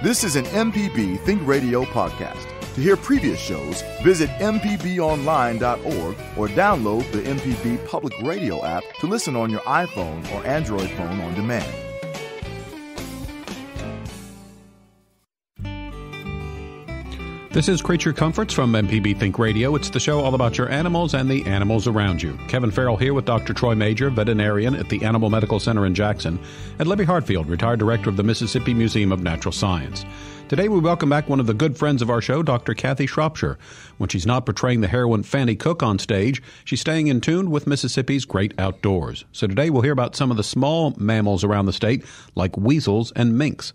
This is an MPB Think Radio podcast. To hear previous shows, visit MPBOnline.org or download the MPB Public Radio app to listen on your iPhone or Android phone on demand. This is Creature Comforts from MPB Think Radio. It's the show all about your animals and the animals around you. Kevin Farrell here with Dr. Troy Majure, veterinarian at the Animal Medical Center in Jackson, and Libby Hartfield, retired director of the Mississippi Museum of Natural Science. Today we welcome back one of the good friends of our show, Dr. Cathy Shropshire. When she's not portraying the heroine Fannye Cooke on stage, she's staying in tune with Mississippi's great outdoors. So today we'll hear about some of the small mammals around the state, like weasels and minks.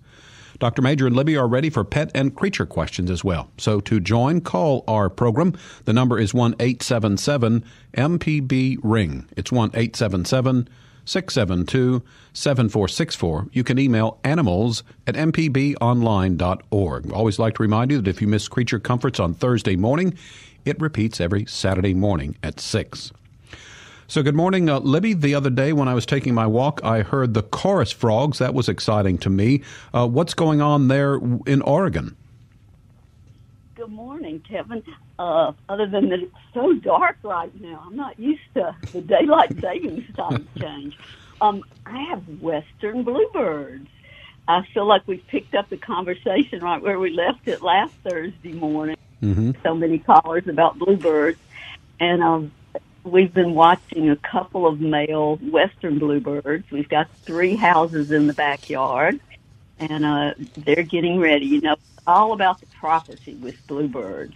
Dr. Majure and Libby are ready for pet and creature questions as well. So to join, call our program. The number is 1 877 MPB Ring. It's 1 877 672 7464. You can email animals at mpbonline.org. Always like to remind you that if you miss Creature Comforts on Thursday morning, it repeats every Saturday morning at 6. So, good morning, uh, Libby. The other day when I was taking my walk, I heard the chorus frogs. That was exciting to me. Uh, what's going on there in Oregon? Good morning, Kevin. Uh, other than that, it's so dark right now. I'm not used to the daylight savings time change. Um, I have western bluebirds. I feel like we've picked up the conversation right where we left it last Thursday morning. Mm-hmm. So many callers about bluebirds, and um, we've been watching a couple of male western bluebirds. We've got three houses in the backyard, and uh, they're getting ready. You know, all about the property with bluebirds.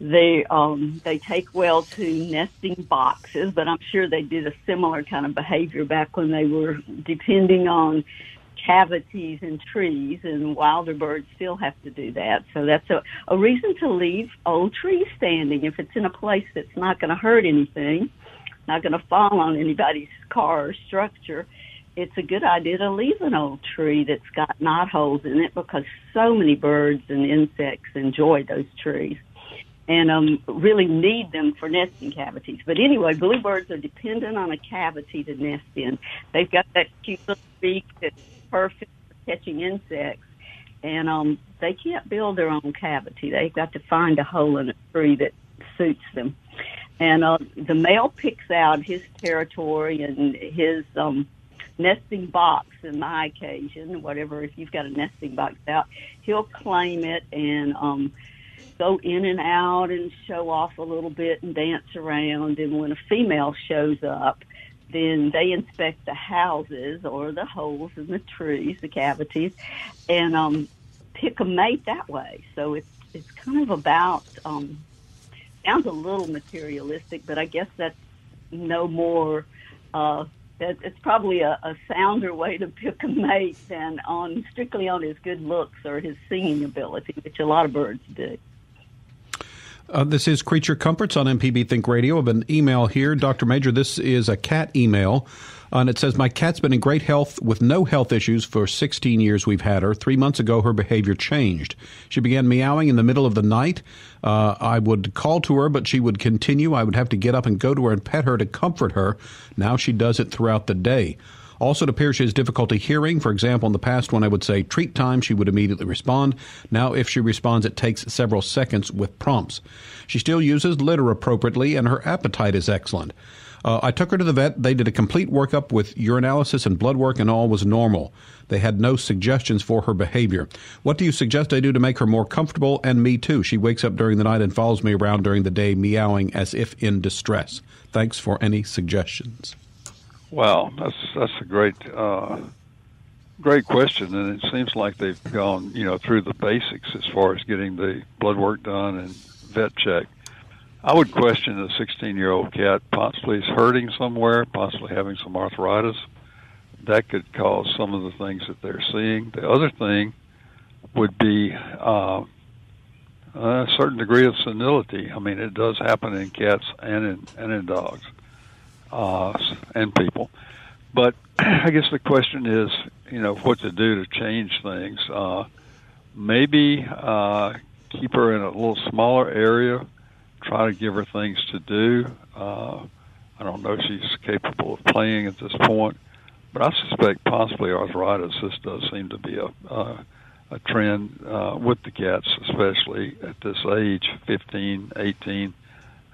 They um, they take well to nesting boxes, but I'm sure they did a similar kind of behavior back when they were depending on cavities in trees, and wilder birds still have to do that. So that's a, a reason to leave old trees standing if it's in a place that's not going to hurt anything, not going to fall on anybody's car or structure. It's a good idea to leave an old tree that's got knot holes in it because so many birds and insects enjoy those trees and um, really need them for nesting cavities. But anyway, bluebirds are dependent on a cavity to nest in. They've got that cute little beak that's perfect for catching insects, and um, they can't build their own cavity. They've got to find a hole in a tree that suits them. And uh, the male picks out his territory and his um, nesting box. In my occasion, whatever, if you've got a nesting box out, he'll claim it and um, go in and out and show off a little bit and dance around. And when a female shows up, then they inspect the houses or the holes in the trees, the cavities, and um, pick a mate that way. So it's it's kind of about um, sounds a little materialistic, but I guess that's no more. Uh, that it's probably a, a sounder way to pick a mate than on strictly on his good looks or his singing ability, which a lot of birds do. Uh, this is Creature Comforts on MPB Think Radio. I have an email here. Dr. Majure, this is a cat email. Uh, and it says, My cat's been in great health with no health issues for 16 years we've had her. Three months ago, her behavior changed. She began meowing in the middle of the night. Uh, I would call to her, but she would continue. I would have to get up and go to her and pet her to comfort her. Now she does it throughout the day. Also, it appears she has difficulty hearing. For example, in the past, when I would say treat time, she would immediately respond. Now, if she responds, it takes several seconds with prompts. She still uses litter appropriately, and her appetite is excellent. Uh, I took her to the vet. They did a complete workup with urinalysis and blood work, and all was normal. They had no suggestions for her behavior. What do you suggest I do to make her more comfortable and me too? She wakes up during the night and follows me around during the day, meowing as if in distress. Thanks for any suggestions. Well, that's that's a great uh, great question, and it seems like they've gone you know through the basics as far as getting the blood work done and vet check. I would question a 16 year old cat possibly is hurting somewhere, possibly having some arthritis. That could cause some of the things that they're seeing. The other thing would be uh, a certain degree of senility. I mean, it does happen in cats and in and in dogs uh, and people. But I guess the question is, you know, what to do to change things. Uh, maybe uh, keep her in a little smaller area. Try to give her things to do. Uh, I don't know if she's capable of playing at this point, but I suspect possibly arthritis. This does seem to be a uh, a trend uh, with the cats, especially at this age, 15, 18,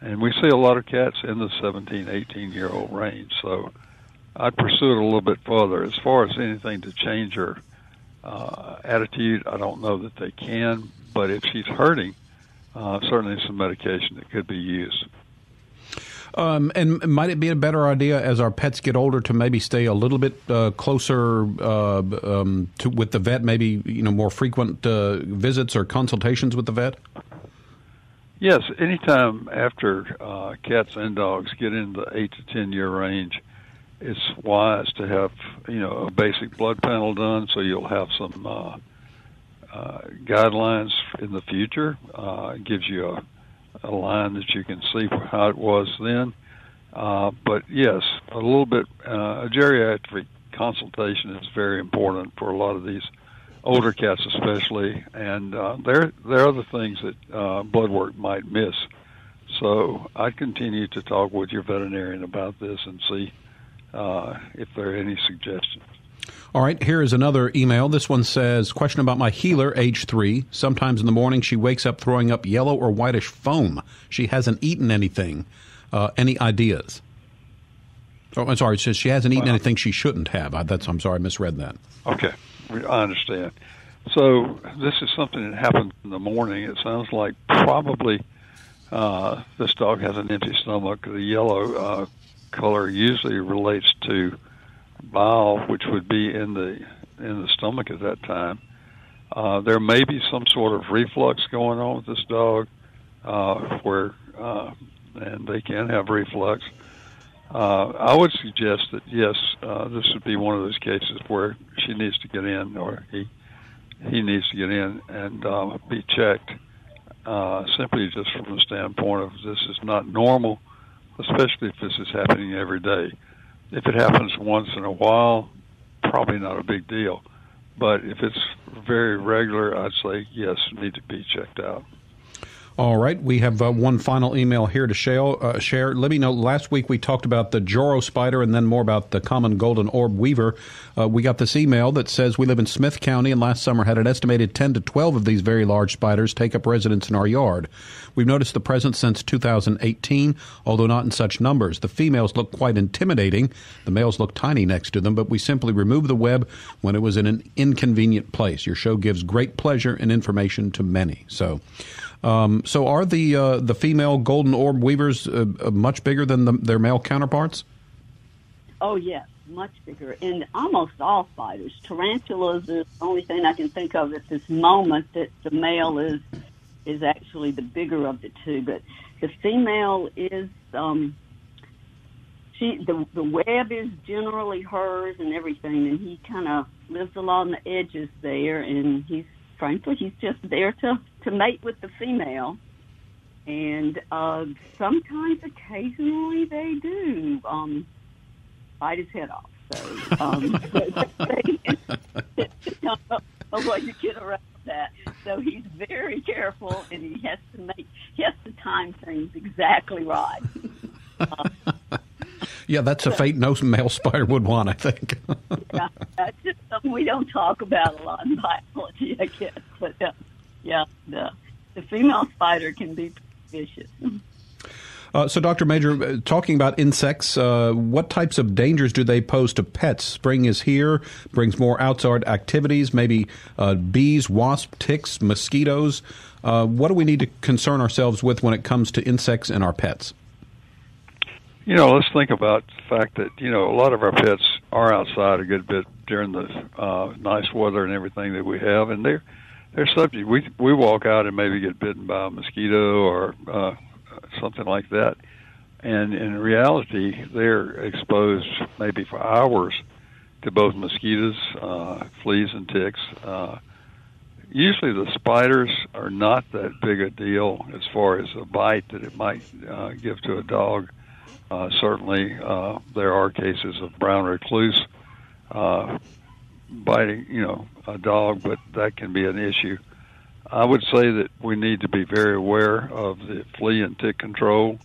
and we see a lot of cats in the 17, 18 year old range. So I'd pursue it a little bit further. As far as anything to change her uh, attitude, I don't know that they can, but if she's hurting, uh, certainly some medication that could be used. Um, and might it be a better idea as our pets get older to maybe stay a little bit uh, closer uh, um, to with the vet? Maybe you know more frequent uh, visits or consultations with the vet. Yes, anytime after uh, cats and dogs get in the eight to ten year range, it's wise to have you know a basic blood panel done, so you'll have some uh, uh, guidelines in the future. Uh, it gives you a, a line that you can see how it was then. Uh, but yes, a little bit uh, a geriatric consultation is very important for a lot of these older cats, especially. And uh, there there are the things that uh, blood work might miss. So I'd continue to talk with your veterinarian about this and see uh, if there are any suggestions. All right, here is another email. This one says, Question about my healer, age three. Sometimes in the morning she wakes up throwing up yellow or whitish foam. She hasn't eaten anything. Uh, any ideas? Oh, I'm sorry. It says she hasn't eaten anything she shouldn't have. I, that's. I'm sorry, I misread that. Okay, I understand. So this is something that happens in the morning. It sounds like probably uh, this dog has an empty stomach. The yellow uh, color usually relates to bile, which would be in the in the stomach at that time. Uh, there may be some sort of reflux going on with this dog, uh, where uh, and they can have reflux. Uh, I would suggest that yes, uh, this would be one of those cases where she needs to get in, or he he needs to get in and uh, be checked. Uh, simply just from the standpoint of this is not normal, especially if this is happening every day. If it happens once in a while, probably not a big deal. But if it's very regular, I'd say yes, need to be checked out. All right, we have uh, one final email here to share. Uh, share. Let me know. Last week we talked about the Joro spider and then more about the common golden orb weaver. Uh, we got this email that says we live in Smith County and last summer had an estimated 10 to 12 of these very large spiders take up residence in our yard. We've noticed the presence since 2018, although not in such numbers. The females look quite intimidating. The males look tiny next to them, but we simply remove the web when it was in an inconvenient place. Your show gives great pleasure and information to many. So. Um, so are the uh, the female golden orb weavers uh, uh, much bigger than the, their male counterparts? Oh yes, much bigger. And almost all spiders. Tarantulas is the only thing I can think of at this moment that the male is is actually the bigger of the two, but the female is um, she the the web is generally hers and everything, and he kind of lives along the edges there, and he's frankly he's just there to to mate with the female. And uh, sometimes, occasionally, they do um, bite his head off. So, um, a way to get around that. So he's very careful, and he has to make he has to time things exactly right. Uh, yeah, that's a fate no male spider would want, I think. yeah, that's just something we don't talk about a lot in biology, I guess. But uh, yeah, the the female spider can be vicious. Uh, so, Dr. Majure, uh, talking about insects, uh, what types of dangers do they pose to pets? Spring is here, brings more outside activities, maybe uh, bees, wasps, ticks, mosquitoes. Uh, what do we need to concern ourselves with when it comes to insects and our pets? You know, let's think about the fact that, you know, a lot of our pets are outside a good bit during the uh, nice weather and everything that we have, and they're they're subject. We we walk out and maybe get bitten by a mosquito or uh, something like that, and in reality, they're exposed maybe for hours to both mosquitoes, uh, fleas, and ticks. Uh, usually, the spiders are not that big a deal as far as a bite that it might uh, give to a dog. Uh, certainly, uh, there are cases of brown recluse uh, biting, you know, a dog, but that can be an issue. I would say that we need to be very aware of the flea and tick control.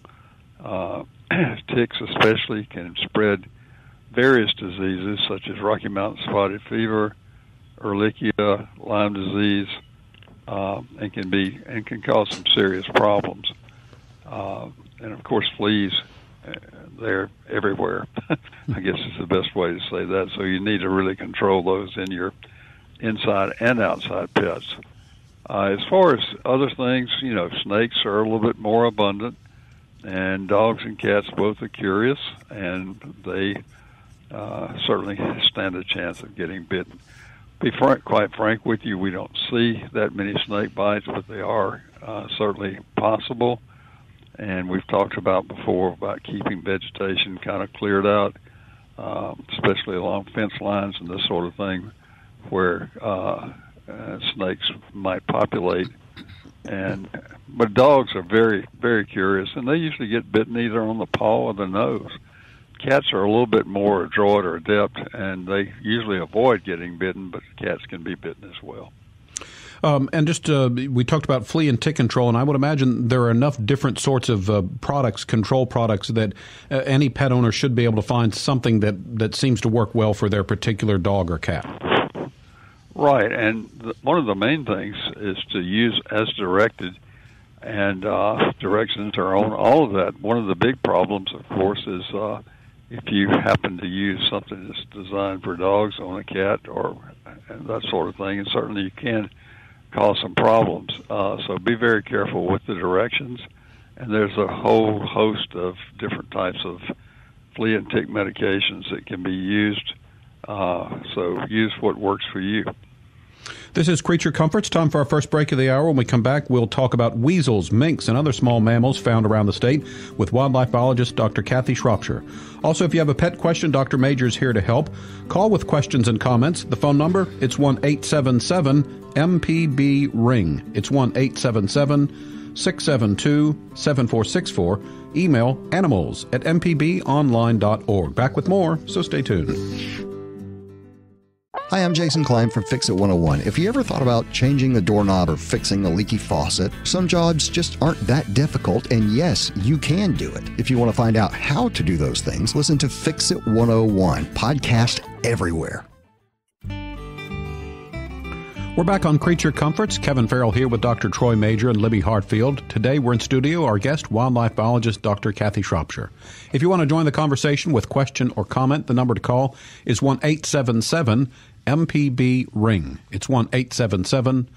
Uh, ticks, especially, can spread various diseases such as Rocky Mountain spotted fever, Ehrlichia, Lyme disease, uh, and can be and can cause some serious problems. Uh, and of course, fleas they're everywhere. I guess is the best way to say that. So you need to really control those in your inside and outside pets. Uh, as far as other things, you know, snakes are a little bit more abundant, and dogs and cats both are curious, and they uh, certainly stand a chance of getting bitten. Be frank, quite frank with you, we don't see that many snake bites, but they are uh, certainly possible. And we've talked about before about keeping vegetation kind of cleared out, uh, especially along fence lines and this sort of thing, where uh, uh, snakes might populate. And but dogs are very very curious, and they usually get bitten either on the paw or the nose. Cats are a little bit more adroit or adept, and they usually avoid getting bitten, but cats can be bitten as well. Um, and just uh, we talked about flea and tick control, and I would imagine there are enough different sorts of uh, products, control products, that uh, any pet owner should be able to find something that that seems to work well for their particular dog or cat. Right, and one of the main things is to use as directed, and uh, directions are on all of that. One of the big problems, of course, is uh, if you happen to use something that's designed for dogs on a cat or that sort of thing, and certainly you can cause some problems. Uh, so be very careful with the directions. And there's a whole host of different types of flea and tick medications that can be used uh, so use what works for you. This is Creature Comforts. Time for our first break of the hour. When we come back, we'll talk about weasels, minks, and other small mammals found around the state with wildlife biologist Dr. Cathy Shropshire. Also, if you have a pet question, Dr. Majure is here to help. Call with questions and comments. The phone number, it's 1-877 ring It's 1-877 672 7464. Email animals at mpbonline.org. Back with more, so stay tuned. Hi, I'm Jason Klein from Fix It 101. If you ever thought about changing the doorknob or fixing a leaky faucet, some jobs just aren't that difficult, and yes, you can do it. If you want to find out how to do those things, listen to Fix It 101, podcast everywhere. We're back on Creature Comforts. Kevin Farrell here with Dr. Troy Majure and Libby Hartfield. Today we're in studio. Our guest, wildlife biologist Dr. Cathy Shropshire. If you want to join the conversation with question or comment, the number to call is 1 877 MPB Ring. It's 1 877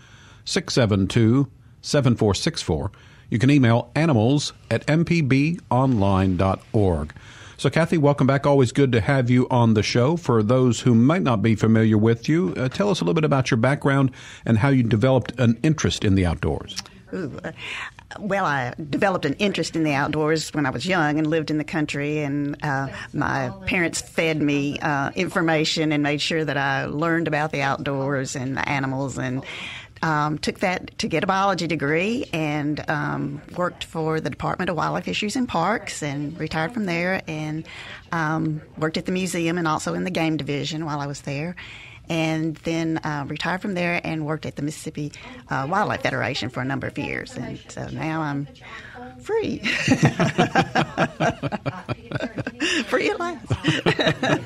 672 7464. You can email animals at mpbonline.org. So, Cathy, welcome back. Always good to have you on the show. For those who might not be familiar with you, uh, tell us a little bit about your background and how you developed an interest in the outdoors. Ooh, well, I developed an interest in the outdoors when I was young and lived in the country, and uh, my parents fed me uh, information and made sure that I learned about the outdoors and the animals and um, took that to get a biology degree and um, worked for the Department of Wildlife Fisheries and Parks and retired from there and um, worked at the museum and also in the game division while I was there. And then uh, retired from there and worked at the Mississippi uh, Wildlife Federation for a number of years. And so now I'm free. free at last.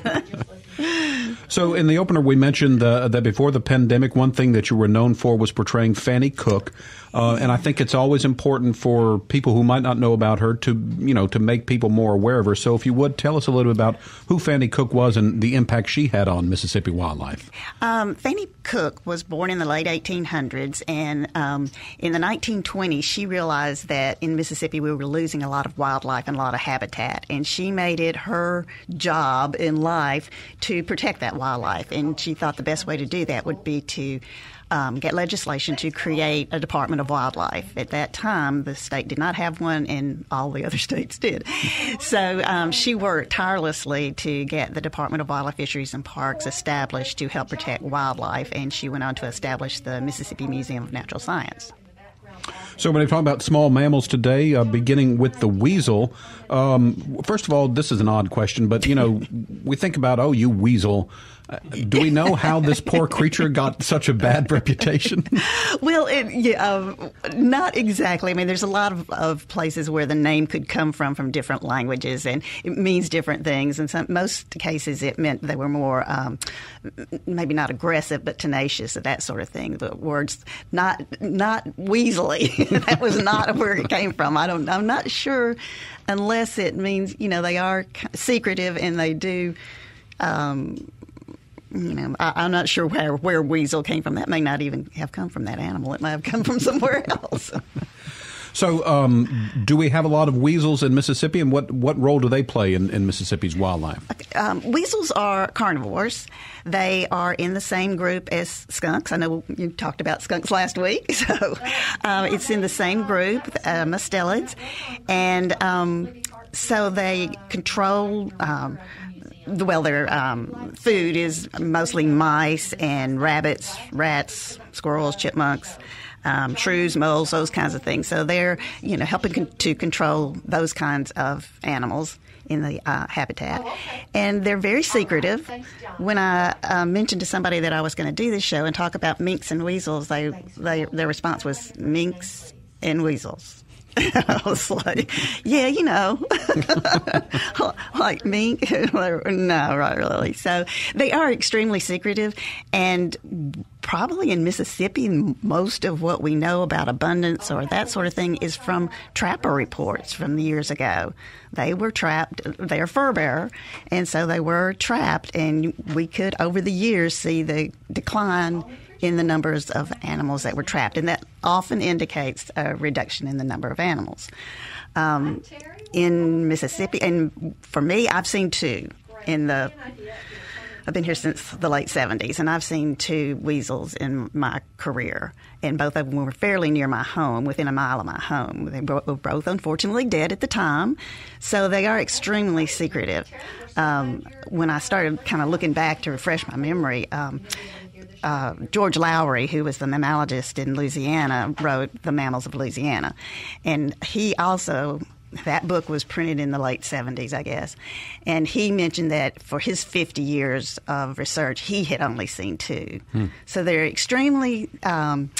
So, in the opener, we mentioned uh, that before the pandemic, one thing that you were known for was portraying Fannye Cooke, uh, and I think it's always important for people who might not know about her to, you know, to make people more aware of her. So, if you would tell us a little bit about who Fannye Cooke was and the impact she had on Mississippi wildlife. Um, Fannye Cooke was born in the late 1800s, and um, in the 1920s, she realized that in Mississippi we were losing a lot of wildlife and a lot of habitat, and she made it her job in life to protect that wildlife. And she thought the best way to do that would be to um, get legislation to create a Department of Wildlife. At that time, the state did not have one, and all the other states did. So um, she worked tirelessly to get the Department of Wildlife, Fisheries, and Parks established to help protect wildlife, and she went on to establish the Mississippi Museum of Natural Science. So, when we talk about small mammals today, uh, beginning with the weasel, um, first of all, this is an odd question, but you know, we think about, oh, you weasel. Do we know how this poor creature got such a bad reputation? well, it, yeah, uh, not exactly. I mean, there's a lot of, of, places where the name could come from from different languages, and it means different things. In some most cases, it meant they were more um, maybe not aggressive, but tenacious, that sort of thing. The words not not weaselly. that was not where it came from. I don't. I'm not sure, unless it means you know they are secretive and they do. Um, you know, I, am not sure where, where weasel came from. That may not even have come from that animal. It may have come from somewhere else. so, um, do we have a lot of weasels in Mississippi, and what, what role do they play in, in Mississippi's wildlife? Um, weasels are carnivores. They are in the same group as skunks. I know you talked about skunks last week, so uh, it's in the same group, uh, mustelids, and um, so they control um, well, their um, food is mostly mice and rabbits, rats, squirrels, chipmunks. Um, shrews, moles, those kinds of things. So they're, you know, helping con- to control those kinds of animals in the uh, habitat. And they're very secretive. When I uh, mentioned to somebody that I was going to do this show and talk about minks and weasels, they, they their response was minks and weasels. I was like, yeah, you know, like me. no, right, really. So they are extremely secretive, and probably in Mississippi, most of what we know about abundance or that sort of thing is from trapper reports from the years ago. They were trapped. They're fur bearer, and so they were trapped, and we could over the years see the decline in the numbers of animals that were trapped, and that often indicates a reduction in the number of animals. Um, in Mississippi, and for me, I've seen two in the. I've been here since the late 70s, and I've seen two weasels in my career, and both of them were fairly near my home, within a mile of my home. They were both unfortunately dead at the time, so they are extremely secretive. Um, when I started kind of looking back to refresh my memory, um, uh, George Lowery, who was the mammalogist in Louisiana, wrote The Mammals of Louisiana. And he also that book was printed in the late 70s, I guess. And he mentioned that for his 50 years of research, he had only seen two. Hmm. So they're extremely um,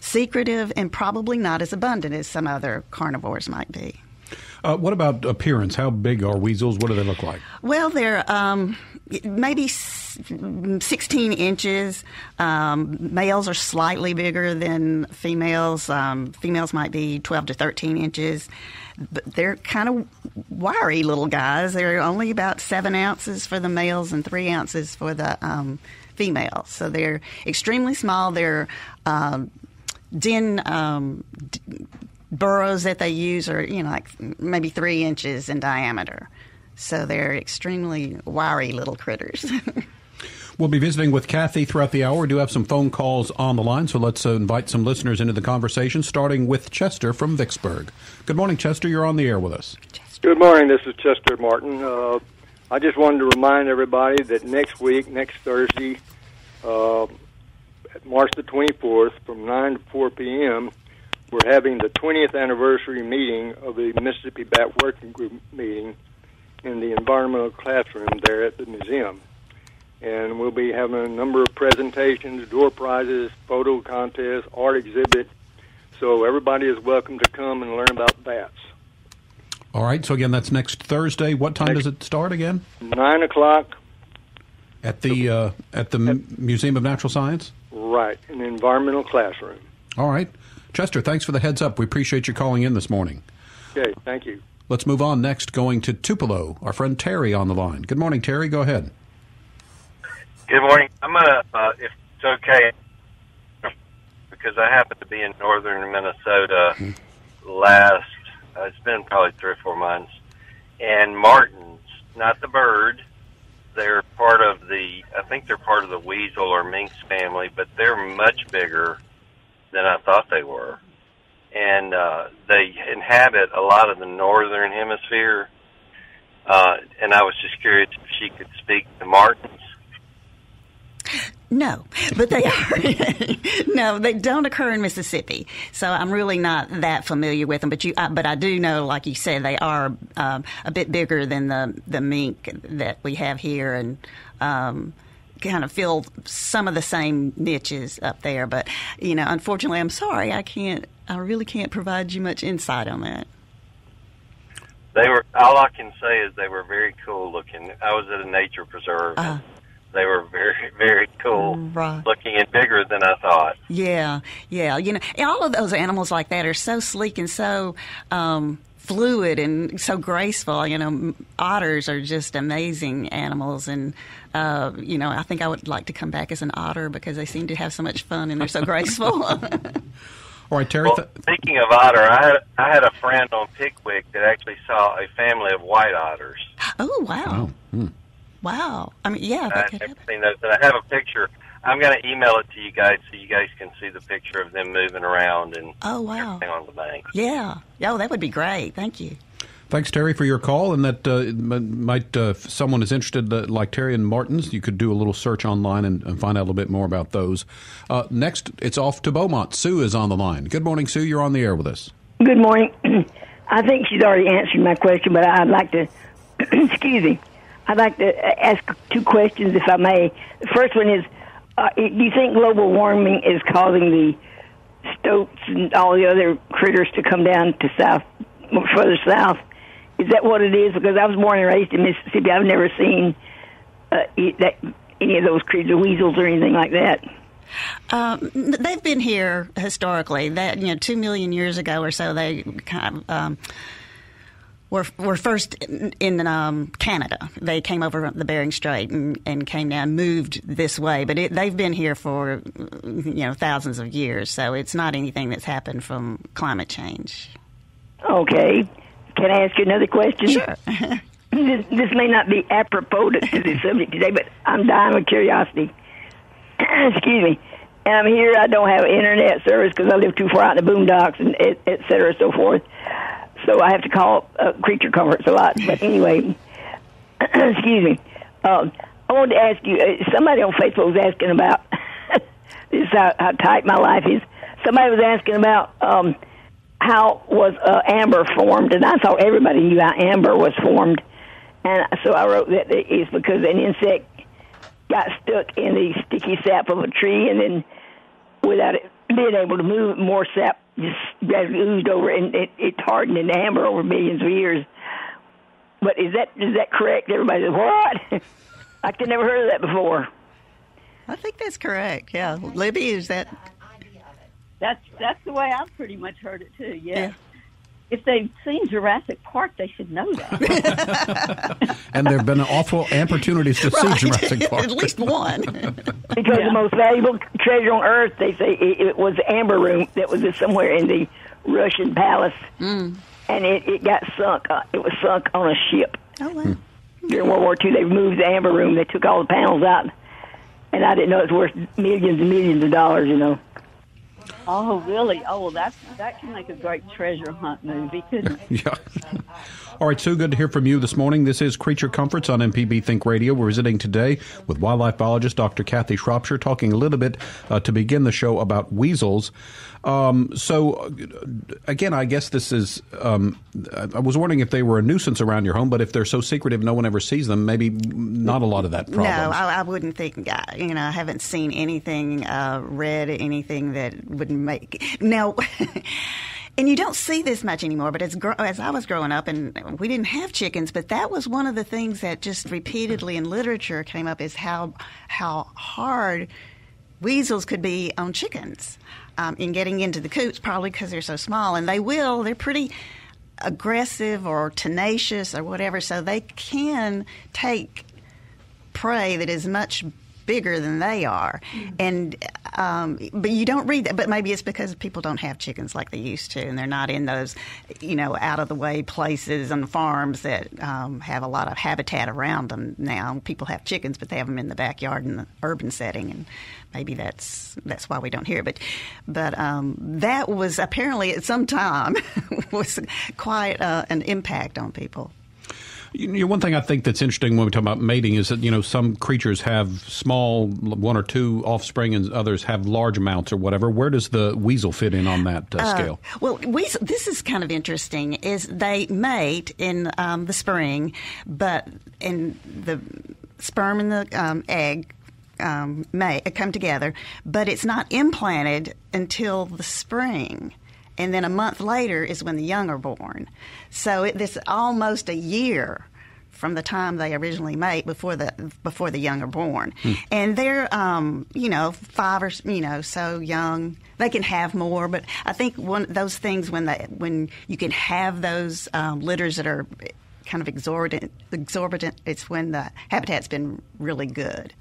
secretive and probably not as abundant as some other carnivores might be. Uh, what about appearance? How big are weasels? What do they look like? Well, they're um, maybe 16 inches. Um, males are slightly bigger than females. Um, females might be 12 to 13 inches. But they're kind of wiry little guys. They're only about seven ounces for the males and three ounces for the um, females. So they're extremely small. They're um, den um, d- burrows that they use are, you know, like maybe three inches in diameter. So they're extremely wiry little critters. We'll be visiting with Cathy throughout the hour. We do have some phone calls on the line, so let's uh, invite some listeners into the conversation, starting with Chester from Vicksburg. Good morning, Chester. You're on the air with us. Good morning. This is Chester Martin. Uh, I just wanted to remind everybody that next week, next Thursday, uh, March the 24th, from 9 to 4 p.m., we're having the 20th anniversary meeting of the Mississippi Bat Working Group meeting in the environmental classroom there at the museum. And we'll be having a number of presentations, door prizes, photo contests, art exhibit. So everybody is welcome to come and learn about bats. All right. So again, that's next Thursday. What time next, does it start again? Nine o'clock. At the uh, at the at, Museum of Natural Science. Right, in the environmental classroom. All right. Chester, thanks for the heads up. We appreciate you calling in this morning. Okay, thank you. Let's move on next, going to Tupelo. Our friend Terry on the line. Good morning, Terry. Go ahead. Good morning. I'm going to, uh, if it's okay, because I happen to be in northern Minnesota last, uh, it's been probably three or four months, and martens, not the bird, they're part of the, I think they're part of the weasel or minks family, but they're much bigger than I thought they were. And uh, they inhabit a lot of the northern hemisphere. Uh, and I was just curious if she could speak to martens. No, but they are no, they don't occur in Mississippi, so I'm really not that familiar with them. But you, uh, but I do know, like you said, they are um, a bit bigger than the the mink that we have here, and. Um, kind of fill some of the same niches up there, but you know, unfortunately, I'm sorry, I can't. I really can't provide you much insight on that. They were all I can say is they were very cool looking. I was at a nature preserve. Uh, they were very very cool Right. looking and bigger than I thought. Yeah, yeah. You know, all of those animals like that are so sleek and so um, fluid and so graceful. You know, otters are just amazing animals, and uh, you know, I think I would like to come back as an otter because they seem to have so much fun and they're so graceful. All right, Terry. Well, th- speaking of otter, I had I had a friend on Pickwick that actually saw a family of white otters. oh wow, oh, hmm. Wow! I mean, yeah, that I've never happen. seen those, and I have a picture. I'm going to email it to you guys so you guys can see the picture of them moving around and Oh wow, on the bank. yeah, oh that would be great. Thank you. Thanks, Terry, for your call. And that uh, might, uh, if someone is interested, uh, like Terry and martens, you could do a little search online and, and find out a little bit more about those. Uh, next, it's off to Beaumont. Sue is on the line. Good morning, Sue. You're on the air with us. Good morning. I think she's already answered my question, but I'd like to, excuse me, I'd like to ask two questions, if I may. The first one is, uh, do you think global warming is causing the stoats and all the other critters to come down to south, further south? Is that what it is? Because I was born and raised in Mississippi. I've never seen uh, that, any of those creatures, weasels or anything like that. Um, they've been here historically. That you know, two million years ago or so, they kind of um, were were first in, in um, Canada. They came over the Bering Strait and, and came down, moved this way. But it, they've been here for you know thousands of years. So it's not anything that's happened from climate change. Okay. Can I ask you another question? Sure. this, this may not be apropos to, to the subject today, but I'm dying with curiosity. Excuse me. And I'm here. I don't have internet service because I live too far out in the boondocks and et, et cetera, so forth. So I have to call uh, Creature Comforts a lot. But anyway, excuse me. Um, I wanted to ask you. Uh, somebody on Facebook was asking about. this is how, how tight my life is. Somebody was asking about um, how was uh, amber formed, and I thought everybody knew how amber was formed. And so I wrote that it's because an insect got stuck in the sticky sap of a tree, and then without it being able to move, more sap just gradually oozed over, and it, it hardened into amber over millions of years. But is that is that correct? Everybody says what? I could never heard of that before. I think that's correct. Yeah, Libby, is that? That's that's the way I've pretty much heard it too. Yeah. Yeah. If they've seen Jurassic Park, they should know that. And there have been awful opportunities to see Jurassic Park. At least one. Because Yeah. the most valuable treasure on earth, they say, it, it was the amber room that was somewhere in the Russian palace, Mm. and it, it got sunk. Uh, it was sunk on a ship oh wow. during World War II. They removed the amber room. They took all the panels out, and I didn't know it was worth millions and millions of dollars. You know. Oh, really? Oh, well, that's that can make a great treasure hunt movie. Couldn't it? Yeah. All right, Sue, good to hear from you this morning. This is Creature Comforts on MPB Think Radio. We're visiting today with wildlife biologist Dr. Cathy Shropshire, talking a little bit uh, to begin the show about weasels. Um, so, again, I guess this is. Um, I was wondering if they were a nuisance around your home, but if they're so secretive, no one ever sees them. Maybe not a lot of that problem. No, I, I wouldn't think. uh, You know, I haven't seen anything, uh, read anything that would make now. And you don't see this much anymore, but as as I was growing up, and we didn't have chickens, but that was one of the things that just repeatedly in literature came up is how how hard weasels could be on chickens um, in getting into the coops, probably because they're so small, and they will. They're pretty aggressive or tenacious or whatever, so they can take prey that is much bigger than they are. And um, but you don't read that but maybe it's because people don't have chickens like they used to and they're not in those you know out of the way places and farms that um, have a lot of habitat around them now. People have chickens but they have them in the backyard in the urban setting and maybe that's that's why we don't hear it. But but um, that was apparently at some time was quite uh, an impact on people You know, one thing I think that's interesting when we talk about mating is that you know some creatures have small one or two offspring, and others have large amounts or whatever. Where does the weasel fit in on that uh, scale? Uh, well, weasel, this is kind of interesting. Is they mate in um, the spring, but in the sperm and the um, egg um, may come together, but it's not implanted until the spring and then a month later is when the young are born. So it, this almost a year from the time they originally mate before the before the young are born, hmm. and they're um, you know five or you know so young they can have more. But I think one those things when they when you can have those um, litters that are kind of exorbitant exorbitant, it's when the habitat's been really good,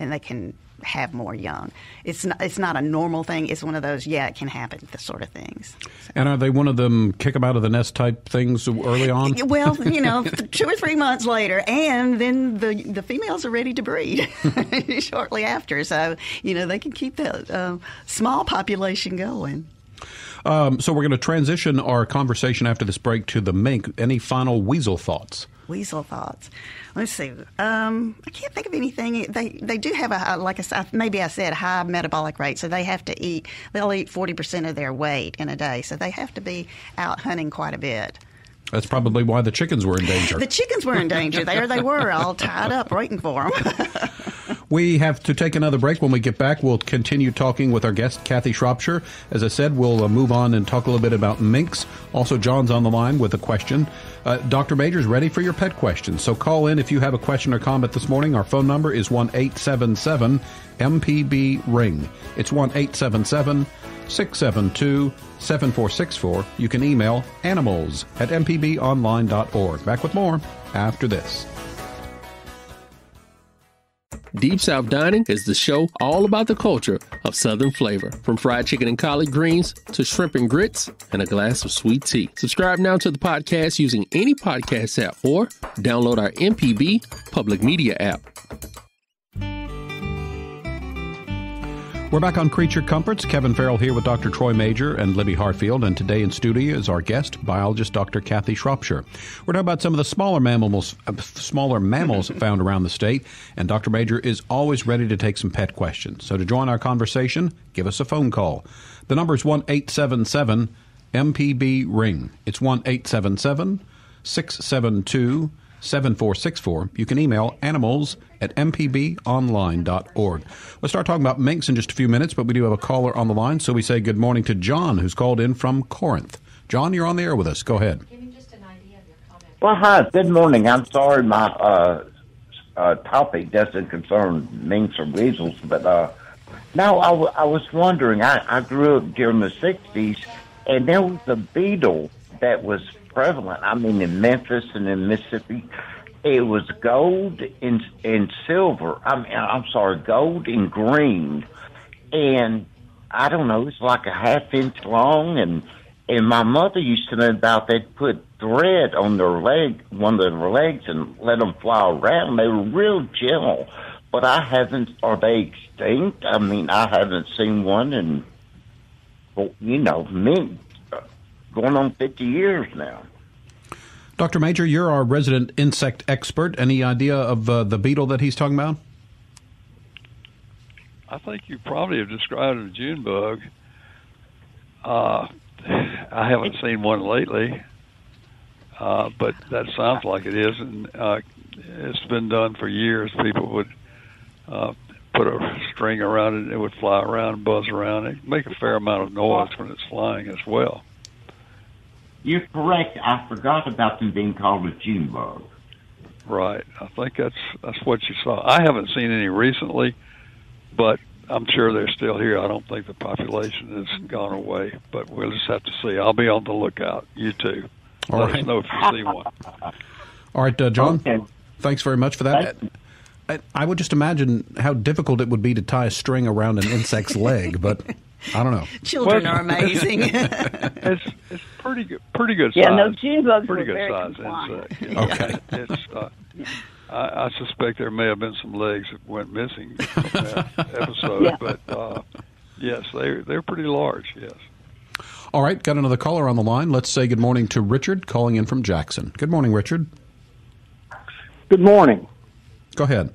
and they can have more young. It's not, it's not a normal thing. It's one of those, yeah, it can happen, the sort of things. So. And are they one of them kick them out of the nest type things early on? Well, you know, two or three months later, and then the the females are ready to breed shortly after. So, you know, they can keep that uh, small population going. Um, so we're going to transition our conversation after this break to the mink. Any final weasel thoughts? Weasel thoughts. Let's see. Um, I can't think of anything. They they do have a like I maybe I said high metabolic rate, so they have to eat. They'll eat forty percent of their weight in a day, so they have to be out hunting quite a bit. That's probably why the chickens were in danger. the chickens were in danger. there they were, all tied up, waiting for them. we have to take another break. When we get back, we'll continue talking with our guest, Cathy Shropshire. As I said, we'll uh, move on and talk a little bit about minks. Also, John's on the line with a question. Uh, Dr. Majure's ready for your pet questions. So call in if you have a question or comment this morning. Our phone number is 1 877 MPB Ring. It's 1 877 672 7464. You can email animals at mpbonline.org. Back with more after this. Deep South Dining is the show all about the culture of Southern flavor, from fried chicken and collard greens to shrimp and grits and a glass of sweet tea. Subscribe now to the podcast using any podcast app or download our MPB public media app. We're back on Creature Comforts. Kevin Farrell here with Dr. Troy Majure and Libby Hartfield, and today in studio is our guest, biologist Dr. Cathy Shropshire. We're talking about some of the smaller mammals, uh, smaller mammals found around the state, and Dr. Majure is always ready to take some pet questions. So to join our conversation, give us a phone call. The number is one eight seven seven MPB Ring. It's one eight seven seven six seven two. 7464. You can email animals at mpbonline.org. Let's start talking about minks in just a few minutes, but we do have a caller on the line, so we say good morning to John, who's called in from Corinth. John, you're on the air with us. Go ahead. Well, hi. Good morning. I'm sorry my uh, uh, topic doesn't concern minks or weasels, but uh, no, I, w- I was wondering. I, I grew up during the 60s, and there was a beetle that was prevalent. I mean, in Memphis and in Mississippi, it was gold and and silver. I mean, I'm sorry, gold and green, and I don't know. It's like a half inch long, and and my mother used to know about. They'd put thread on their leg, one of their legs, and let them fly around. They were real gentle, but I haven't. Are they extinct? I mean, I haven't seen one in, you know, many going on 50 years now. Dr. Majure, you're our resident insect expert. Any idea of uh, the beetle that he's talking about? I think you probably have described a June bug. Uh, I haven't seen one lately, uh, but that sounds like it is, and uh, it's been done for years. People would uh, put a string around it, and it would fly around, and buzz around. It make a fair amount of noise when it's flying as well. You're correct. I forgot about them being called a June bug. Right. I think that's that's what you saw. I haven't seen any recently, but I'm sure they're still here. I don't think the population has gone away, but we'll just have to see. I'll be on the lookout. You too. All Let right. us know if you see one. All right, uh, John. Okay. Thanks very much for that. I, I would just imagine how difficult it would be to tie a string around an insect's leg, but I don't know. Children well, are amazing. it's it's pretty good, pretty good yeah, size. no, June bugs pretty good size compliant. insect. You? Okay. It's, uh, I, I suspect there may have been some legs that went missing from that episode, yeah. but uh, yes, they they're pretty large. Yes. All right, got another caller on the line. Let's say good morning to Richard, calling in from Jackson. Good morning, Richard. Good morning. Go ahead.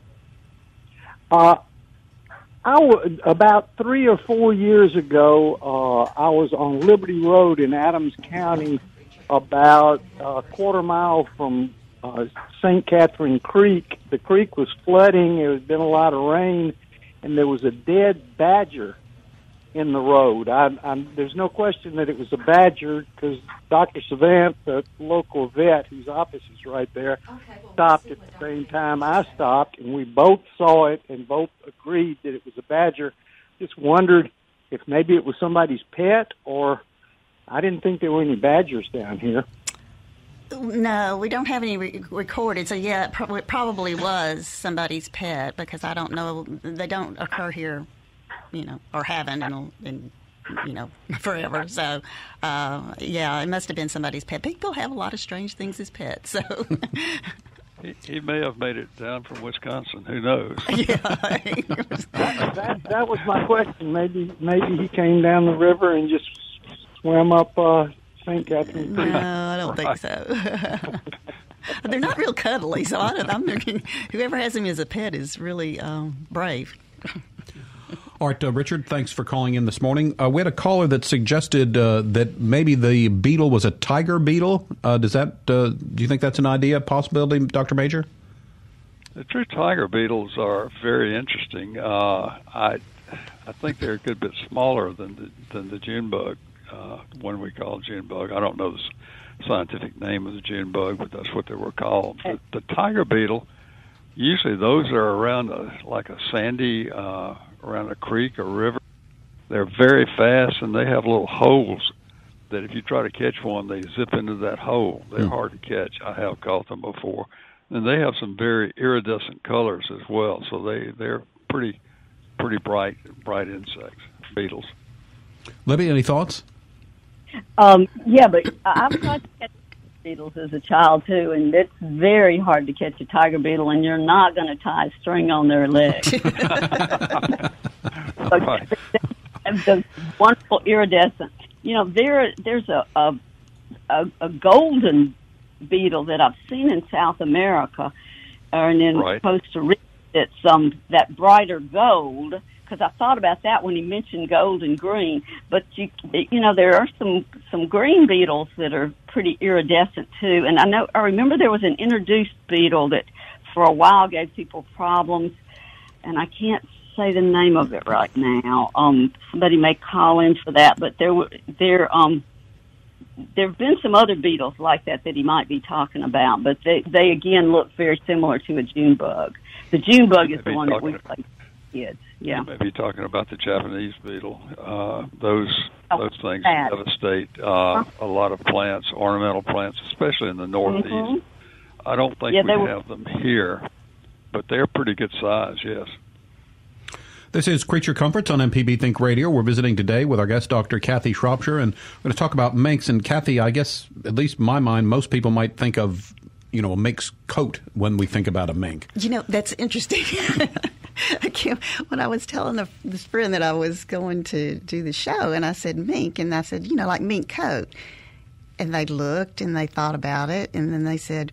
Uh, I w- about three or four years ago, uh, I was on Liberty Road in Adams County, about a quarter mile from uh, St. Catherine Creek. The creek was flooding. There had been a lot of rain, and there was a dead badger in the road. I, I'm, there's no question that it was a badger because Dr. Savant, the local vet whose office is right there, stopped at the same time I stopped, and we both saw it and both agreed that it was a badger. Just wondered if maybe it was somebody's pet or I didn't think there were any badgers down here. No, we don't have any re- recorded. So yeah, it, pro- it probably was somebody's pet because I don't know. They don't occur here, you know, or haven't in, in you know forever. So uh, yeah, it must have been somebody's pet. People have a lot of strange things as pets. So He, he may have made it down from Wisconsin. Who knows? that, that that was my question. Maybe maybe he came down the river and just swam up uh, St. Catherine Creek. no, I don't think so. They're not real cuddly, so I don't, I'm thinking whoever has him as a pet is really um, brave. All right, uh, Richard, thanks for calling in this morning. Uh, we had a caller that suggested uh, that maybe the beetle was a tiger beetle. Uh, does that? Uh, do you think that's an idea, possibility, Doctor Majure? The true tiger beetles are very interesting. Uh, I I think they're a good bit smaller than the, than the June bug, uh, one we call June bug. I don't know the scientific name of the June bug, but that's what they were called. The, the tiger beetle, usually those are around a, like a sandy, uh, around a creek or river. They're very fast and they have little holes that if you try to catch one, they zip into that hole. They're Hmm. hard to catch. I have caught them before, and they have some very iridescent colors as well. So they they're pretty pretty bright bright insects, beetles. Libby, any thoughts? Um, yeah, but I- I've tried to catch beetles as a child too, and it's very hard to catch a tiger beetle, and you're not going to tie a string on their leg. Right. have those wonderful iridescent. You know, there there's a a, a a golden beetle that I've seen in South America, and in Right. Costa Rica. It's um that brighter gold because I thought about that when he mentioned gold and green. But you you know there are some some green beetles that are pretty iridescent too. And I know I remember there was an introduced beetle that for a while gave people problems, and I can't say the name of it right now. Um, somebody may call in for that, but there were there um there have been some other beetles like that that he might be talking about, but they they again look very similar to a June bug. The June bug is the one that we talking- play with kids. Yeah. Maybe talking about the Japanese beetle. Uh, those Oh, those things bad. devastate uh, a lot of plants, ornamental plants, especially in the northeast. Mhm. I don't think Yeah, we they were- have them here, but they're pretty good size. Yes. This is Creature Comforts on MPB Think Radio. We're visiting today with our guest, Dr. Cathy Shropshire, and we're going to talk about minks. And Cathy, I guess, at least in my mind, most people might think of, you know, a mink's coat when we think about a mink. You know, that's interesting. I when I was telling the, this friend that I was going to do the show, and I said mink, and I said, you know, like mink coat. And they looked and they thought about it, and then they said,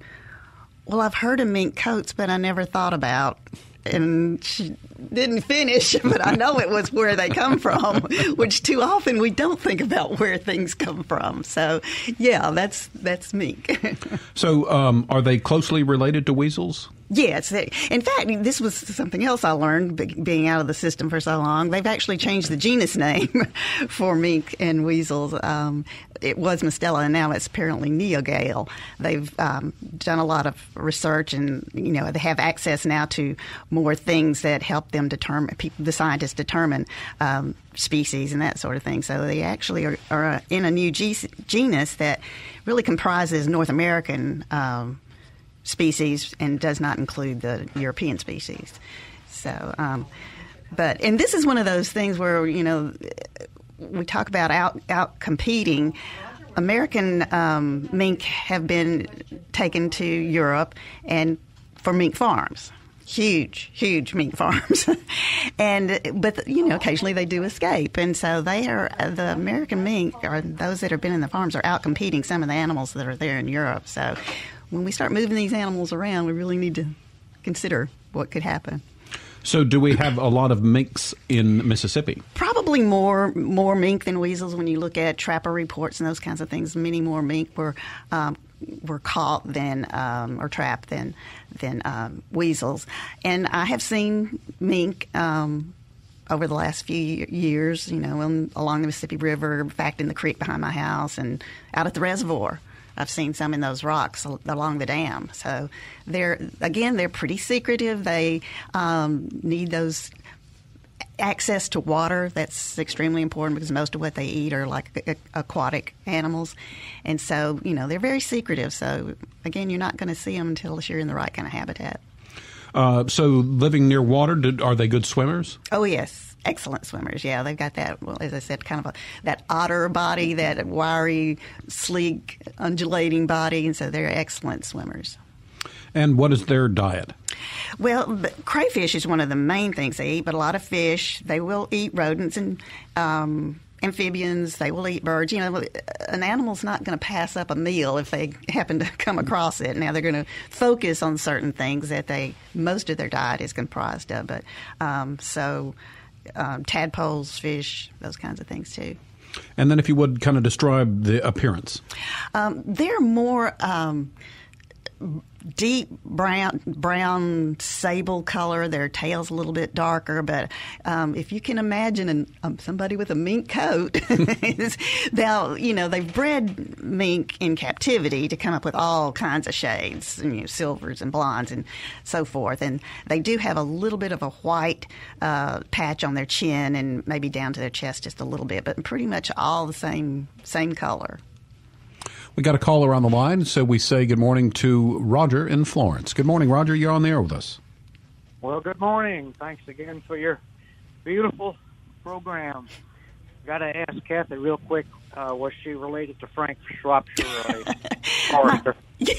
well, I've heard of mink coats, but I never thought about. And she didn't finish, but I know it was where they come from, which too often we don't think about where things come from. So, yeah, that's that's mink. So, um, are they closely related to weasels? Yes. In fact, this was something else I learned being out of the system for so long. They've actually changed the genus name for mink and weasels. Um, it was Mustela, and now it's apparently Neogale. They've um, done a lot of research, and you know they have access now to more things that help them determine. People, the scientists determine um, species and that sort of thing. So they actually are, are in a new ge- genus that really comprises North American. Um, species and does not include the European species. So, um, but and this is one of those things where you know we talk about out out competing. American um, mink have been taken to Europe and for mink farms. Huge, huge mink farms, and but you know occasionally they do escape, and so they are the American mink or those that have been in the farms are out competing some of the animals that are there in Europe. So when we start moving these animals around, we really need to consider what could happen. So, do we have a lot of minks in Mississippi? Probably more more mink than weasels. When you look at trapper reports and those kinds of things, many more mink were um, were caught than um, or trapped than than um, weasels. And I have seen mink. Um, over the last few years, you know, along the Mississippi River, in fact, in the creek behind my house and out at the reservoir. I've seen some in those rocks along the dam. So they're again they're pretty secretive. They um, need those access to water that's extremely important because most of what they eat are like aquatic animals. And so you know they're very secretive. So again you're not going to see them until you're in the right kind of habitat. Uh, so living near water did, are they good swimmers? Oh yes excellent swimmers. Yeah, they've got that. Well, as I said, kind of a, that otter body, that wiry, sleek, undulating body, and so they're excellent swimmers. And what is their diet? Well, crayfish is one of the main things they eat, but a lot of fish. They will eat rodents and um, amphibians. They will eat birds. You know, an animal's not going to pass up a meal if they happen to come across it. Now they're going to focus on certain things that they most of their diet is comprised of. But um, so um, tadpoles, fish, those kinds of things too. And then, if you would kind of describe the appearance, um, they're more um, deep brown brown sable color. Their tail's a little bit darker, but um, if you can imagine an, um, somebody with a mink coat, they'll you know they've bred mink in captivity to come up with all kinds of shades, you know, silvers and blondes and so forth. And they do have a little bit of a white uh, patch on their chin and maybe down to their chest just a little bit, but pretty much all the same same color. We got a caller on the line, so we say good morning to Roger in Florence. Good morning, Roger. You're on the air with us. Well, good morning. Thanks again for your beautiful program. Got to ask Cathy real quick. Uh, was she related to Frank Shropshire? Yeah,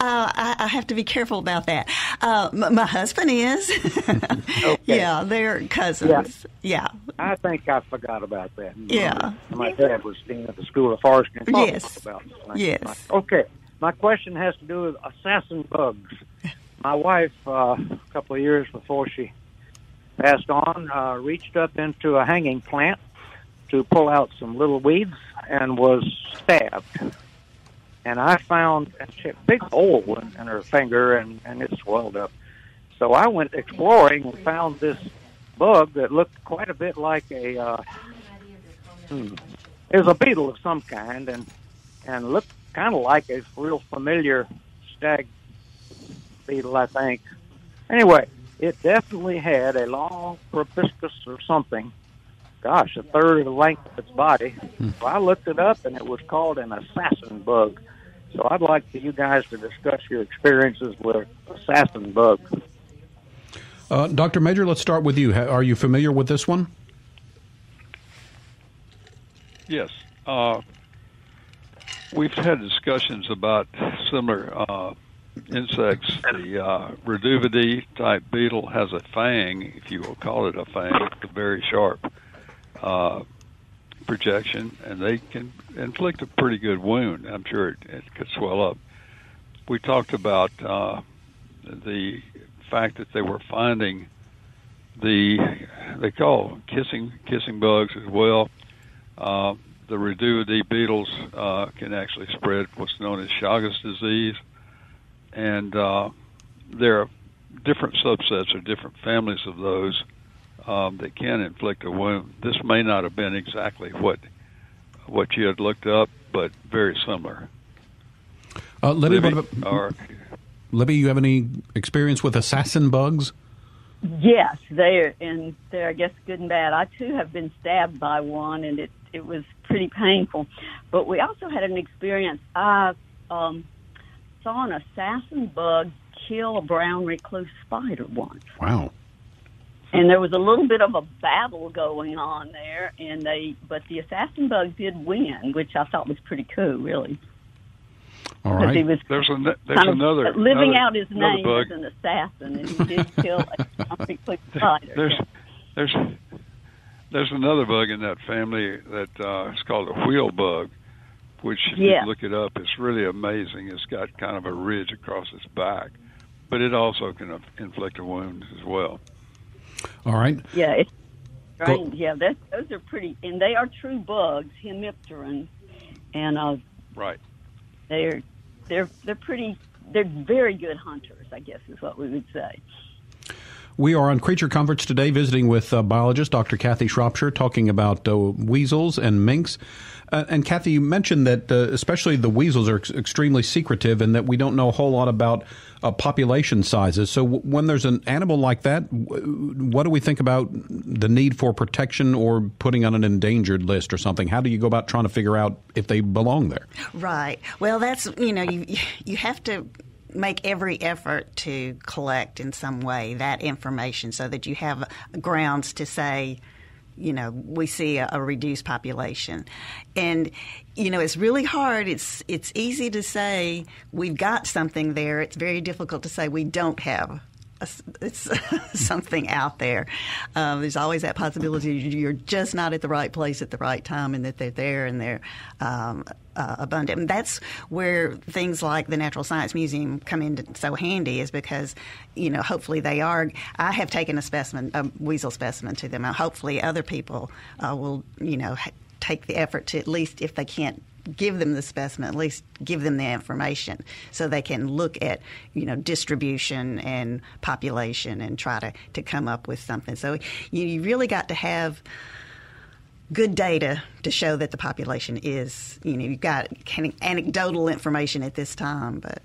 uh, I, I, have to be careful about that. Uh, m- my husband is. okay. Yeah, they're cousins. Yeah. yeah. I think I forgot about that. Yeah. My dad was dean at the School of Forestry. Yes. About yes. Okay. My question has to do with assassin bugs. My wife, uh, a couple of years before she passed on, uh, reached up into a hanging plant to pull out some little weeds and was stabbed and I found a big hole in, in her finger, and and it swelled up. So I went exploring and found this bug that looked quite a bit like a uh, hmm, it was a beetle of some kind, and and looked kind of like a real familiar stag beetle, I think. Anyway, it definitely had a long proboscis or something. Gosh, a third of the length of its body. Hmm. So I looked it up, and it was called an assassin bug. So I'd like for you guys to discuss your experiences with assassin bugs. Uh, Dr. Majure, let's start with you. Are you familiar with this one? Yes. Uh, we've had discussions about similar uh, insects. The uh, Reduviidae type beetle has a fang, if you will call it a fang, very sharp. Uh, projection, and they can inflict a pretty good wound. I'm sure it, it could swell up. We talked about uh, the fact that they were finding the they call kissing kissing bugs as well. Uh, the Reduviidae beetles uh, can actually spread what's known as Chagas disease, and uh, there are different subsets or different families of those um, that can inflict a wound. This may not have been exactly what what you had looked up, but very similar. Uh, Libby, Libby, or, Libby, you have any experience with assassin bugs? Yes, they're and they're I guess good and bad. I too have been stabbed by one, and it it was pretty painful. But we also had an experience. I um, saw an assassin bug kill a brown recluse spider once. Wow and there was a little bit of a battle going on there and they but the assassin bug did win which i thought was pretty cool really all right. He was there's, a, there's another living another, out his name bug. as an assassin, and he did kill a quick spider. There's there's there's another bug in that family that uh, is called a wheel bug, which if Yeah. you look it up, it's really amazing. It's got kind of a ridge across its back, but it also can inflict a wound as well. All right. Yeah, it's strange. Yeah, that, those are pretty, and they are true bugs, hemipteran, and uh, Right. they're they're they're pretty. They're very good hunters, I guess, is what we would say. We are on Creature Comforts today, visiting with uh, biologist Dr. Cathy Shropshire, talking about uh, weasels and minks. Uh, and Cathy, you mentioned that uh, especially the weasels are ex- extremely secretive, and that we don't know a whole lot about uh, population sizes. So, w- when there's an animal like that, w- what do we think about the need for protection or putting on an endangered list or something? How do you go about trying to figure out if they belong there? Right. Well, that's you know you you have to make every effort to collect in some way that information so that you have grounds to say you know we see a, a reduced population. And you know it's really hard. It's it's easy to say we've got something there. It's very difficult to say we don't have it's something out there. Um, there's always that possibility you're just not at the right place at the right time, and that they're there and they're um, uh, abundant. And that's where things like the Natural Science Museum come in so handy, is because you know hopefully they are. I have taken a specimen, a weasel specimen to them, hopefully other people uh, will you know take the effort to at least if they can't give them the specimen, at least give them the information so they can look at, you know, distribution and population and try to, to come up with something. So you, you really got to have good data to show that the population is, you know, you've got anecdotal information at this time, but.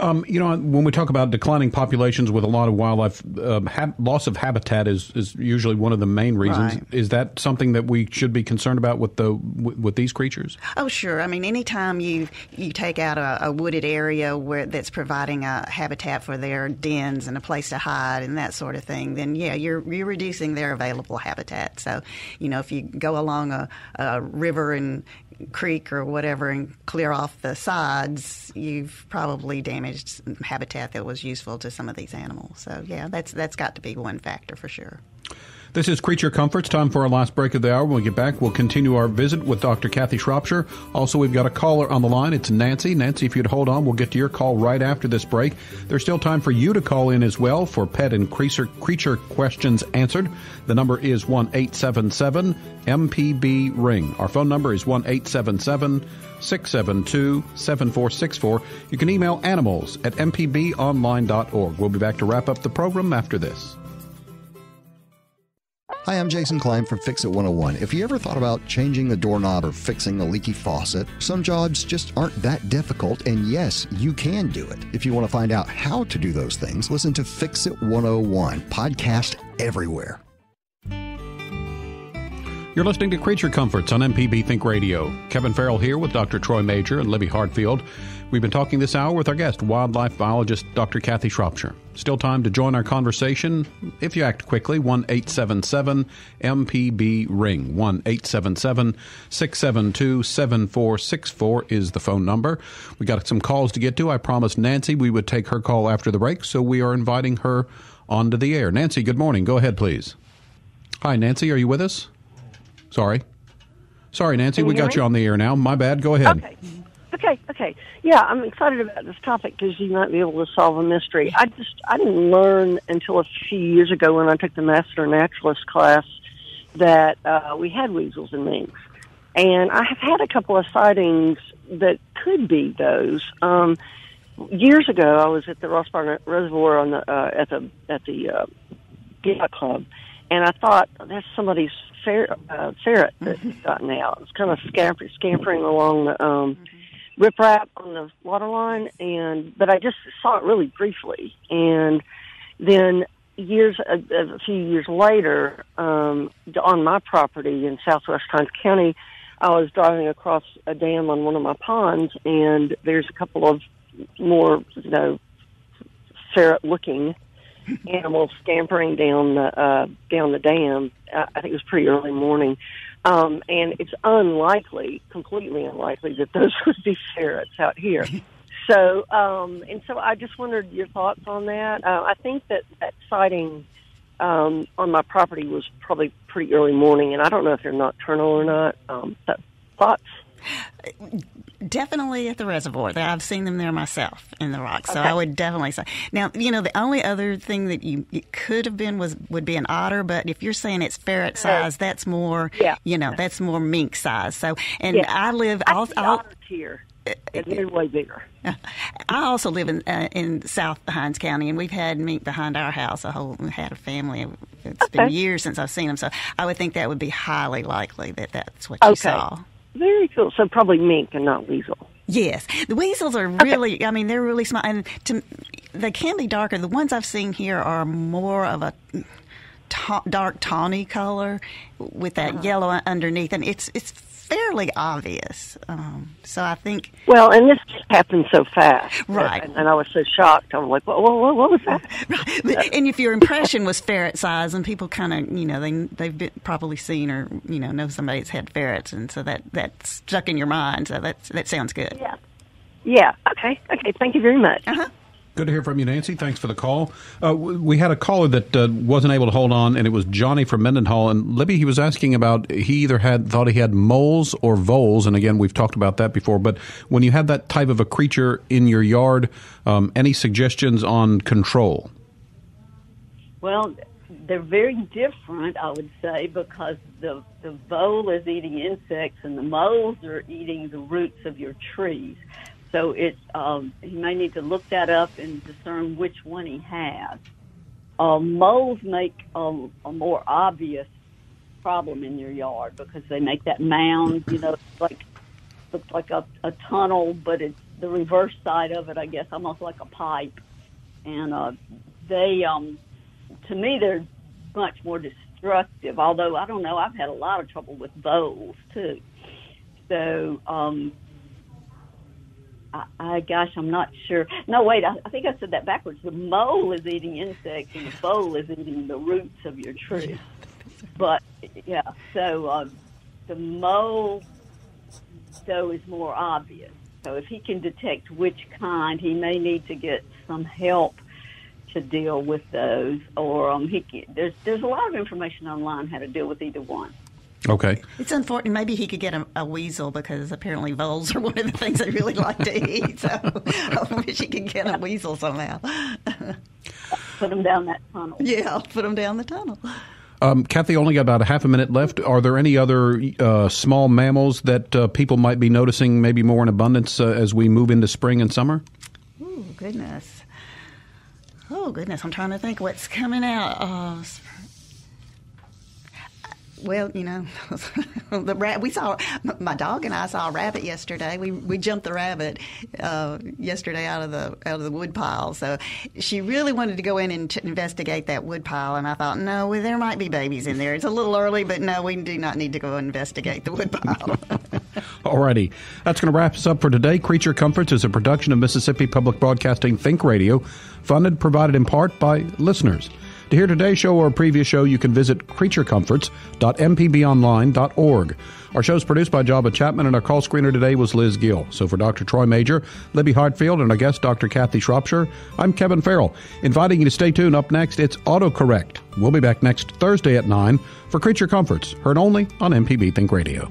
Um, you know, when we talk about declining populations with a lot of wildlife, uh, ha- loss of habitat is, is usually one of the main reasons. Right. Is that something that we should be concerned about with the with, with these creatures? Oh, sure. I mean, anytime you you take out a, a wooded area where that's providing a habitat for their dens and a place to hide and that sort of thing, then yeah, you're you're reducing their available habitat. So, you know, if you go along a, a river and creek or whatever and clear off the sides, you've probably damaged habitat that was useful to some of these animals. So, yeah, that's that's got to be one factor for sure. This is Creature Comforts. Time for our last break of the hour. When we get back, we'll continue our visit with Dr. Cathy Shropshire. Also, we've got a caller on the line. It's Nancy. Nancy, if you'd hold on, we'll get to your call right after this break. There's still time for you to call in as well for pet and creature, creature questions answered. The number is one eight seven seven MPB Ring. Our phone number is 1 877 672 7464. You can email animals at mpbonline.org. We'll be back to wrap up the program after this. Hi, I'm Jason Klein from Fix It 101. If you ever thought about changing the doorknob or fixing a leaky faucet, some jobs just aren't that difficult, and yes, you can do it. If you want to find out how to do those things, listen to Fix It 101, podcast everywhere. You're listening to Creature Comforts on MPB Think Radio. Kevin Farrell here with Dr. Troy Majure and Libby Hartfield. We've been talking this hour with our guest, wildlife biologist Dr. Cathy Shropshire. Still time to join our conversation. If you act quickly, 1 877 MPB Ring. 1 877 672 7464 is the phone number. We got some calls to get to. I promised Nancy we would take her call after the break, so we are inviting her onto the air. Nancy, good morning. Go ahead, please. Hi, Nancy. Are you with us? Sorry. Sorry, Nancy. We got me? you on the air now. My bad. Go ahead. Okay. Okay, okay. Yeah, I'm excited about this topic because you might be able to solve a mystery. I just I didn't learn until a few years ago when I took the Master Naturalist class that uh, we had weasels and minks, and I have had a couple of sightings that could be those. Um, years ago, I was at the Ross Barnett Reservoir on the uh, at the at the uh, yacht club, and I thought that's somebody's fer- uh, ferret that's gotten out. It's kind of scamper- scampering along the um, riprap on the water line, and but I just saw it really briefly, and then years a, a few years later, um, on my property in Southwest Hinds County, I was driving across a dam on one of my ponds, and there's a couple of more, you know, ferret-looking animals scampering down the uh, down the dam. Uh, I think it was pretty early morning, um, and it's unlikely, completely unlikely, that those would be ferrets out here. so, um, and so I just wondered your thoughts on that. Uh, I think that that sighting um, on my property was probably pretty early morning, and I don't know if they're nocturnal or not. Um, but thoughts? Definitely at the reservoir. I've seen them there myself in the rocks, so Okay. I would definitely say. Now, you know, the only other thing that you it could have been was would be an otter, but if you're saying it's ferret size, that's more. Yeah. You know, that's more mink size. So, and Yeah. I live. I I'll, see otters here, and they're way bigger. I also live in uh, in South Hinds County, and we've had mink behind our house. A whole had a family. It's been years since I've seen them, so I would think that would be highly likely that that's what you saw. Very cool. So probably mink and not weasel. Yes, the weasels are really. I mean, they're really small, and to, they can be darker. The ones I've seen here are more of a ta- dark tawny color with that Uh-huh. yellow underneath, and it's it's fairly obvious. Um, so I think Well, and this just happened so fast, Right. And, and I was so shocked. I'm like, "What? What, what was that?" and if your impression was ferret size, and people kind of, you know, they they've been, probably seen or you know know somebody that's had ferrets, and so that that's stuck in your mind. So that that sounds good. Yeah. Yeah. Okay. Okay. Thank you very much. Uh-huh. Good to hear from you, Nancy. Thanks for the call. Uh, we had a caller that uh, wasn't able to hold on, and it was Johnny from Mendenhall. And Libby, he was asking about he either had thought he had moles or voles, and again, we've talked about that before. But when you have that type of a creature in your yard, um, any suggestions on control? Well, they're very different, I would say, because the the vole is eating insects and the moles are eating the roots of your trees. So it's um, he may need to look that up and discern which one he has. Uh, moles make a, a more obvious problem in your yard because they make that mound, you know, like looks like a, a tunnel, but it's the reverse side of it, I guess, almost like a pipe. And uh, they, um, to me, they're much more destructive. Although I don't know, I've had a lot of trouble with voles too. So, um, I, I gosh, I'm not sure. No, wait, I, I think I said that backwards. The mole is eating insects, and the vole is eating the roots of your tree. But yeah, so uh, the mole though is more obvious. So if he can detect which kind, he may need to get some help to deal with those. Or um, he can, there's there's a lot of information online how to deal with either one. Okay. It's unfortunate. Maybe he could get a, a weasel because apparently voles are one of the things they really like to eat. So I wish he could get a weasel somehow. Put them down that tunnel. Yeah, put them down the tunnel. Um, Cathy, only got about a half a minute left. Are there any other uh, small mammals that uh, people might be noticing maybe more in abundance uh, as we move into spring and summer? Oh goodness. Oh goodness. I'm trying to think what's coming out. Well, you know, the rat. We saw my dog and I saw a rabbit yesterday. We we jumped the rabbit uh, yesterday out of the out of the wood pile. So she really wanted to go in and t- investigate that wood pile, and I thought, no, well, there might be babies in there. It's a little early, but no, we do not need to go investigate the wood pile. Alrighty. That's going to wrap us up for today. Creature Comforts is a production of Mississippi Public Broadcasting Think Radio, funded, provided in part by listeners. To hear today's show or a previous show, you can visit creaturecomforts.mpbonline.org. Our show is produced by Jabba Chapman, and our call screener today was Liz Gill. So for Dr. Troy Majure, Libby Hartfield, and our guest, Dr. Cathy Shropshire, I'm Kevin Farrell, inviting you to stay tuned. Up next, it's AutoCorrect. We'll be back next Thursday at 9 for Creature Comforts, heard only on MPB Think Radio.